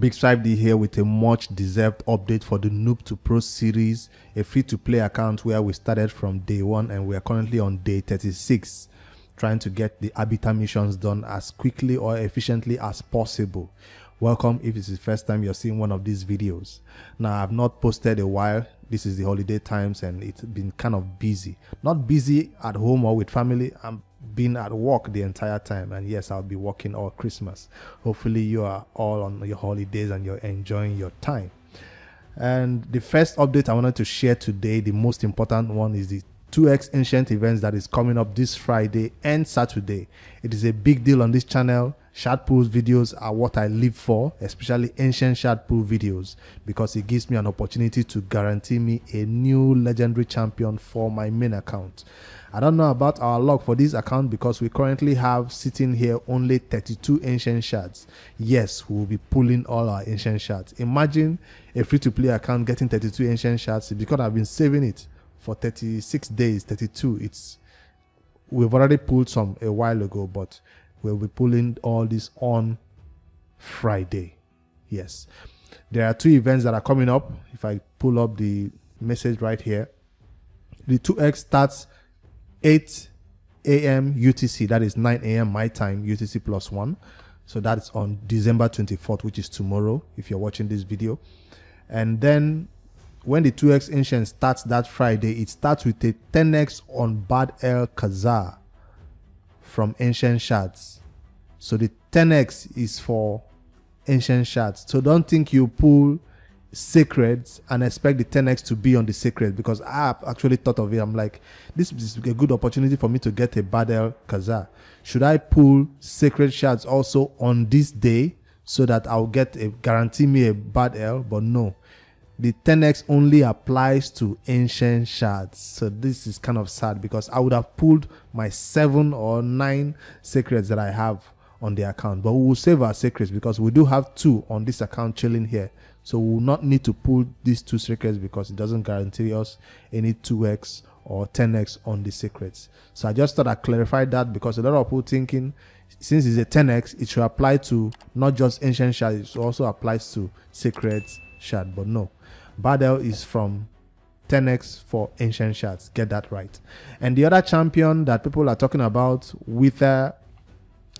Big Stripe D here with a much deserved update for the Noob to Pro series, a free to play account where we started from day one and we are currently on day 36, trying to get the Arbiter missions done as quickly or efficiently as possible. Welcome if it's the first time you're seeing one of these videos. Now, I've not posted a while. This is the holiday times and it's been kind of busy. Not busy at home or with family. I'm been at work the entire time and yes i'll be working all christmas. Hopefully you are all on your holidays and you're enjoying your time. And the first update i wanted to share today the most important one is the 2x ancient events that is coming up this friday and saturday. It is a big deal on this channel shard pools videos are what i live for especially ancient shard pool videos because it gives me an opportunity to guarantee me a new legendary champion for my main account I don't know about our luck for this account because we currently have sitting here only 32 ancient shards. Yes, we'll be pulling all our ancient shards. Imagine a free to play account getting 32 ancient shards because I've been saving it for 36 days, 32. It's we've already pulled some a while ago, but we'll be pulling all this on Friday. Yes. There are two events that are coming up. If I pull up the message right here, the 2x starts 8 a.m. UTC, that is 9 a.m. my time, UTC plus one. So that's on December 24th, which is tomorrow, if you're watching this video. And then when the 2x ancient starts that Friday, it starts with a 10x on Bad El Khazar from ancient shards. So the 10x is for ancient shards. So don't think you pull sacreds and expect the 10x to be on the sacred because I've actually thought of it. I'm like, this is a good opportunity for me to get a Badel Kaza. Should I pull sacred shards also on this day so that I'll get a guarantee me a Badel? But no, the 10x only applies to ancient shards. So this is kind of sad because I would have pulled my seven or nine secrets that I have on the account. But we will save our secrets because we do have two on this account chilling here. So we will not need to pull these two secrets because it doesn't guarantee us any 2x or 10x on the secrets. So I just thought I clarified that because a lot of people thinking since it's a 10x, it should apply to not just ancient shards, it also applies to secrets shard. But no, Badel is from 10x for ancient shards. Get that right. And the other champion that people are talking about, Wythir,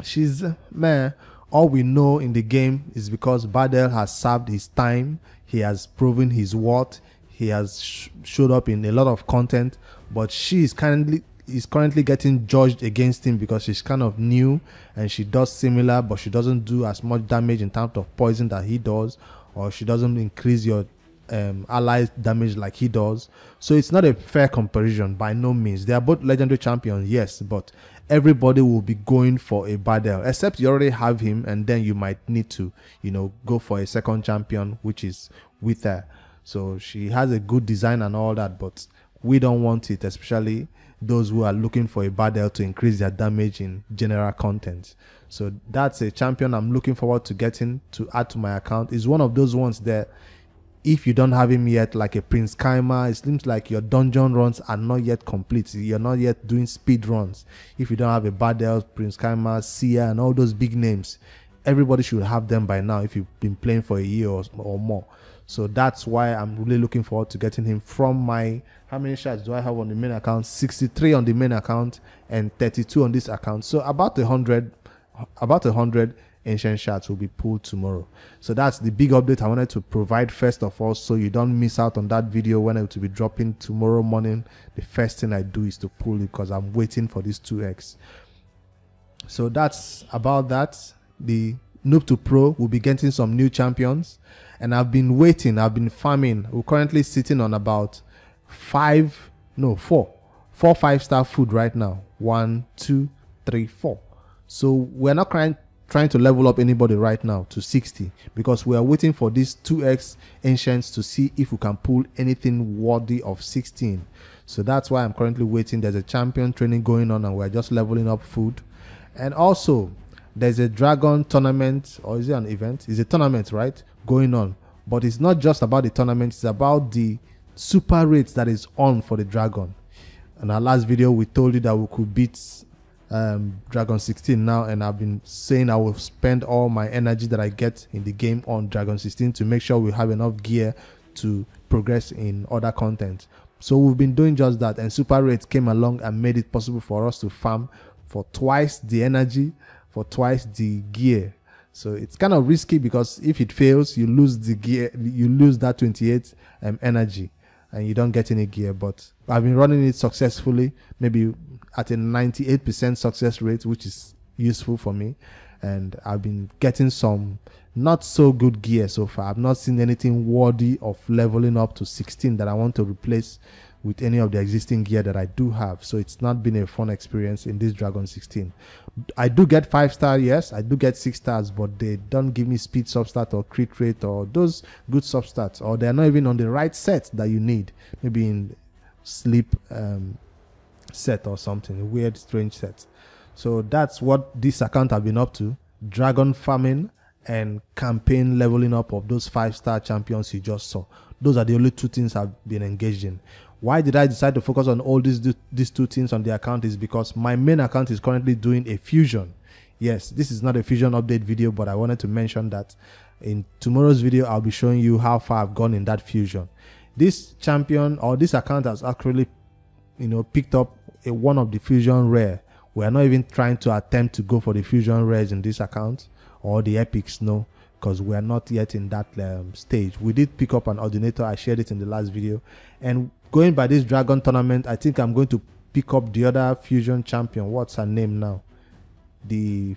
she's man all we know in the game is because Badel has served his time, he has proven his worth, he has sh- showed up in a lot of content, but she is currently is currently getting judged against him because she's kind of new and she does similar, but she doesn't do as much damage in terms of poison that he does, or she doesn't increase your um, allies damage like he does. So it's not a fair comparison by no means. They are both legendary champions, yes, but everybody will be going for a Badel except you already have him and then you might need to you know go for a second champion which is Wythir so she has a good design and all that but we don't want it especially those who are looking for a Badel to increase their damage in general content so that's a champion i'm looking forward to getting to add to my account is one of those ones that if you don't have him yet, like a Prince Kymar, it seems like your dungeon runs are not yet complete. You're not yet doing speed runs. If you don't have a Badel, Prince Kymar, Sia, and all those big names, everybody should have them by now if you've been playing for a year or, or more. So that's why I'm really looking forward to getting him from my. How many shards do I have on the main account? 63 on the main account and 32 on this account. So about a hundred, about a hundred ancient shards will be pulled tomorrow. So that's the big update I wanted to provide first of all, so you don't miss out on that video when it will be dropping tomorrow morning. The first thing I do is to pull it because I'm waiting for this 2x. So that's about that. The Noob to Pro will be getting some new champions, and I've been waiting. I've been farming. We're currently sitting on about five, no, four, four five star food right now. One, two, three, four. So we're not trying trying to level up anybody right now to 60 because we are waiting for these 2x ancients to see if we can pull anything worthy of 16 so that's why i'm currently waiting. There's a champion training going on and we're just leveling up food. And also there's a dragon tournament or is it an event? It's a tournament right? Going on. But it's not just about the tournament it's about the super raids that is on for the dragon. In our last video we told you that we could beat um, Dragon 16 now, and I've been saying I will spend all my energy that I get in the game on Dragon 16 to make sure we have enough gear to progress in other content. So we've been doing just that, and Super Raids came along and made it possible for us to farm for twice the energy, for twice the gear. So it's kind of risky because if it fails, you lose the gear, you lose that 28 um, energy, and you don't get any gear. But I've been running it successfully, maybe at a 98% success rate, which is useful for me. And I've been getting some not so good gear so far. I've not seen anything worthy of leveling up to 16 that I want to replace with any of the existing gear that I do have. So it's not been a fun experience in this Dragon 16. I do get five star, yes, I do get six stars, but they don't give me speed substat or crit rate or those good substats, or they're not even on the right set that you need. Maybe in sleep um, set or something, weird, strange set. So that's what this account have been up to. Dragon farming and campaign leveling up of those five star champions you just saw. Those are the only two things I've been engaged in. Why did I decide to focus on all these these two things on the account? Is because my main account is currently doing a fusion. Yes, this is not a fusion update video, but I wanted to mention that in tomorrow's video I'll be showing you how far I've gone in that fusion. This champion or this account has actually, you know, picked up a, one of the fusion rare. We are not even trying to attempt to go for the fusion rares in this account or the epics, no because we are not yet in that um, stage. We did pick up an ordinator. I shared it in the last video. And going by this dragon tournament, I think I'm going to pick up the other fusion champion. What's her name now? The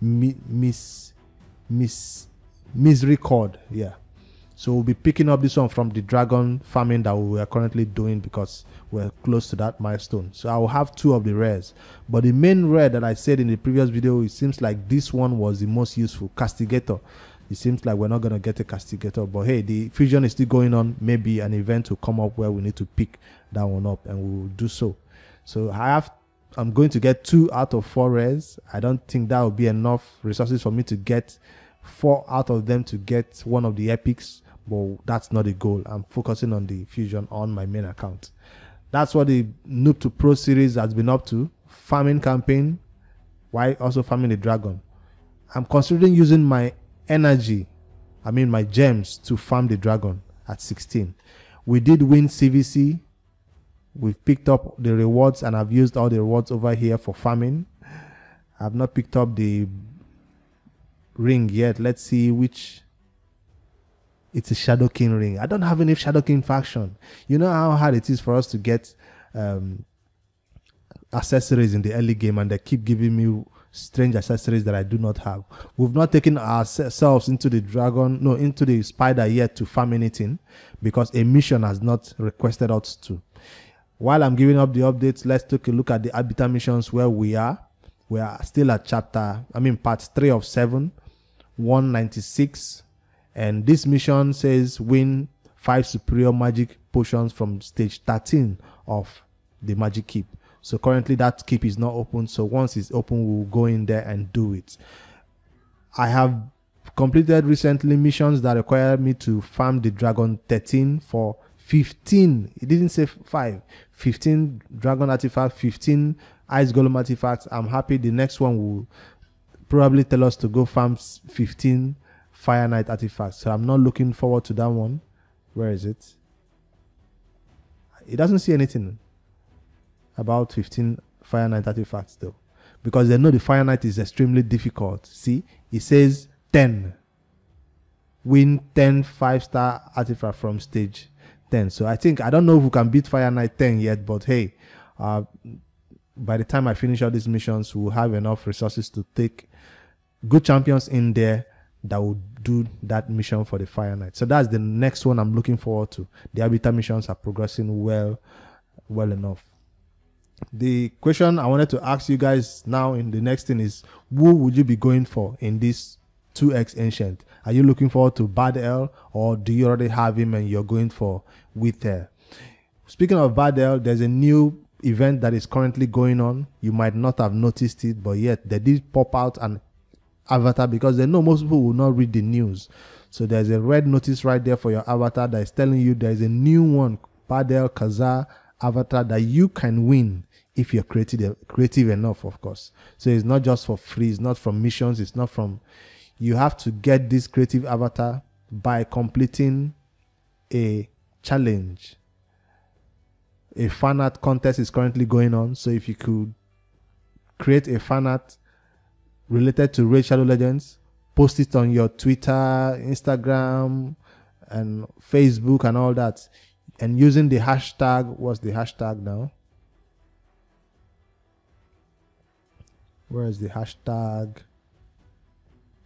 Miss Miss Misericord. Yeah. So we'll be picking up this one from the dragon farming that we are currently doing because we're close to that milestone. So I will have two of the rares. But the main rare that I said in the previous video, it seems like this one was the most useful. Castigator. It seems like we're not going to get a Castigator. But hey, the fusion is still going on. Maybe an event will come up where we need to pick that one up and we will do so. So I have I'm going to get two out of four rares. I don't think that will be enough resources for me to get four out of them to get one of the epics but that's not the goal. I'm focusing on the fusion on my main account. That's what the Noob to Pro series has been up to. Farming campaign, why also farming the dragon. I'm considering using my energy, I mean my gems, to farm the dragon at 16. We did win CVC. We've picked up the rewards and I've used all the rewards over here for farming. I've not picked up the ring yet. Let's see which it's a Shadowkin ring. I don't have any Shadowkin faction. You know how hard it is for us to get um, accessories in the early game, and they keep giving me strange accessories that I do not have. We've not taken ourselves into the dragon, no, into the spider yet to farm anything because a mission has not requested us to. While I'm giving up the updates, let's take a look at the Arbiter missions where we are. We are still at chapter, I mean, part 3 of 7, 196 and this mission says win five superior magic potions from stage 13 of the magic keep. So currently that keep is not open. So once it's open, we'll go in there and do it. I have completed recently missions that require me to farm the dragon 13 for 15. It didn't say 5. 15 dragon artifacts, 15 ice golem artifacts. I'm happy the next one will probably tell us to go farm 15 Fire Knight artifact. So I'm not looking forward to that one. Where is it? It doesn't see anything about 15 Fire Knight artifacts though. Because they know the Fire Knight is extremely difficult. See, it says 10. Win 10 5 star artifact from stage 10. So I think, I don't know if we can beat Fire Knight 10 yet, but hey, uh, by the time I finish all these missions, we'll have enough resources to take good champions in there that will do that mission for the Fire Knight. So that's the next one I'm looking forward to. The Arbiter missions are progressing well, well enough. The question I wanted to ask you guys now in the next thing is who would you be going for in this 2x ancient? Are you looking forward to Bad El or do you already have him and you're going for Wythir? Speaking of Bad El, there's a new event that is currently going on. You might not have noticed it, but yet they did pop out and avatar because they know most people will not read the news. So there's a red notice right there for your avatar that is telling you there's a new one, Bad-el-Kazar, avatar that you can win if you're creative creative enough of course. So it's not just for free it's not from missions it's not from you have to get this creative avatar by completing a challenge. A fan art contest is currently going on so if you could create a fan art related to Raid Shadow Legends post it on your twitter instagram and facebook and all that and using the hashtag what's the hashtag now? Where is the hashtag?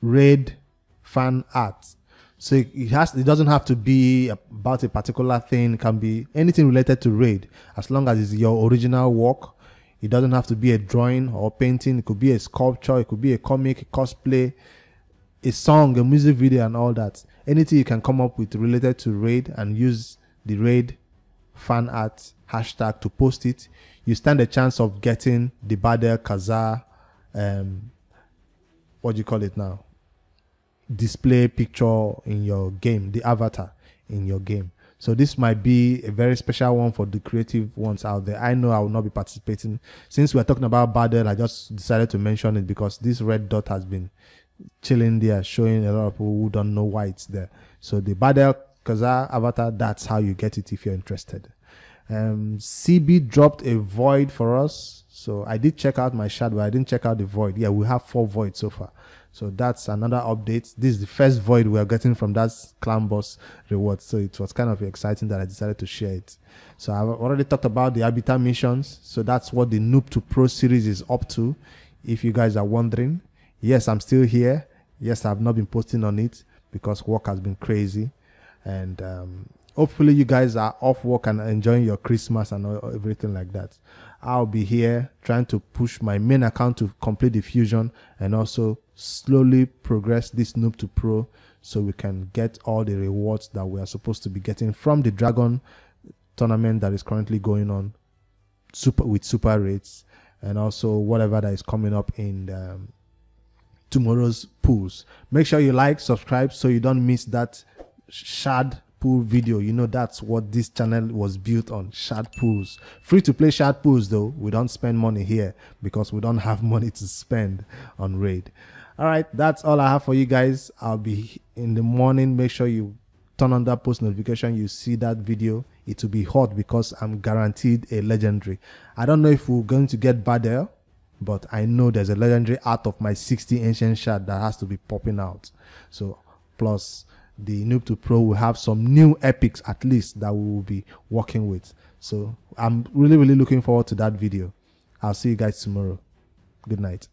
Raid fan art. So it has it doesn't have to be about a particular thing. It can be anything related to raid. As long as it's your original work it doesn't have to be a drawing or painting. It could be a sculpture. It could be a comic cosplay a song a music video and all that. Anything you can come up with related to raid and use the raid fan art hashtag to post it you stand a chance of getting the Bad-el-Kazar um, what do you call it now? Display picture in your game, the avatar in your game. So this might be a very special one for the creative ones out there. I know I will not be participating. Since we're talking about Badel, I just decided to mention it because this red dot has been chilling there, showing a lot of people who don't know why it's there. So the Bad-el-Kazar avatar, that's how you get it if you're interested. Um, CB dropped a void for us so I did check out my shard, but I didn't check out the void. Yeah, we have four voids so far. So that's another update. This is the first void we are getting from that clan boss reward. So it was kind of exciting that I decided to share it. So I've already talked about the Arbiter missions. So that's what the Noob to Pro series is up to. If you guys are wondering, yes, I'm still here. Yes, I've not been posting on it because work has been crazy. And um, hopefully you guys are off work and enjoying your Christmas and everything like that. I'll be here trying to push my main account to complete the fusion and also slowly progress this noob to pro so we can get all the rewards that we are supposed to be getting from the dragon tournament that is currently going on super with super raids and also whatever that is coming up in um, tomorrow's pools make sure you like subscribe so you don't miss that shard pool video. You know that's what this channel was built on shard pools free to play shard pools though. We don't spend money here because we don't have money to spend on raid. All right that's all i have for you guys. I'll be in the morning. Make sure you turn on that post notification. You see that video. It will be hot because i'm guaranteed a legendary. I don't know if we're going to get Badel but i know there's a legendary out of my 60 ancient shard that has to be popping out. So plus the Noob to Pro will have some new epics at least that we will be working with. So I'm really, really looking forward to that video. I'll see you guys tomorrow. Good night.